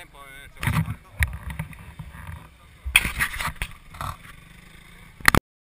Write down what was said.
tempo.